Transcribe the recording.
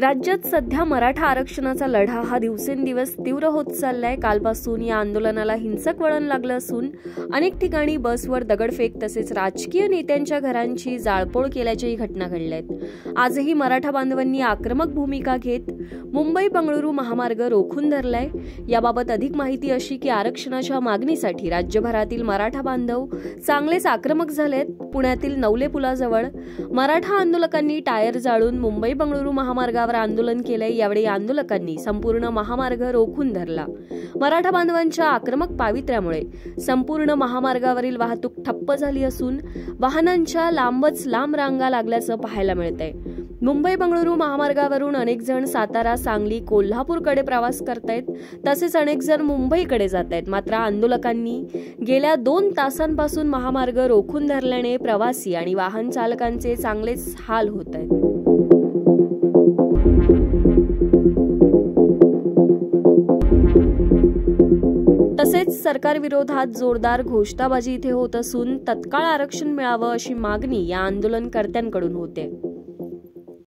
राज्यात सध्या मराठा आरक्षणाचा लढा हा दिवसेंदिवस तीव्र होत चाललाय. कालपासून या आंदोलनाला हिंसक वळण लागलं असून अनेक ठिकाणी बसवर दगडफेक तसेच राजकीय नेत्यांच्या घरांची जाळपोळ केल्याच्याही घटना घडल्या आहेत आजही मराठा बांधवांनी आक्रमक भूमिका घेत मुंबई बंगळुरू महामार्ग रोखून धरलाय. याबाबत अधिक माहिती अशी की आरक्षणाच्या मागणीसाठी राज्यभरातील मराठा बांधव चांगलेच आक्रमक झालेत. पुण्यातील नवले पुलाजवळ मराठा आंदोलकांनी टायर जाळून मुंबई बंगळुरू महामार्ग मार्गावर आंदोलन केलंय यावेळी आंदोलकांनी संपूर्ण महामार्ग रोखून धरला. मराठा बांधवांच्या आक्रमक पावित्र्यामुळे संपूर्ण महामार्गावरील वाहतूक ठप्प झाली असून वाहनांच्या लांबच लांब रांगा लागल्याचं पाहायला मिळतंय. मुंबई बंगळुरू महामार्गावरून अनेक जण सातारा सांगली कोल्हापूरकडे प्रवास करतायत. तसेच अनेक जण मुंबईकडे जात आहेत मात्र आंदोलकांनी गेल्या दोन तासांपासून महामार्ग रोखून धरल्याने प्रवासी आणि वाहन चालकांचे चांगलेच हाल होत आहेत. तसेच सरकारविरोधात जोरदार घोषणाबाजी इथे होत असून तत्काळ आरक्षण मिळावं अशी मागणी या आंदोलनकर्त्यांकडून होते.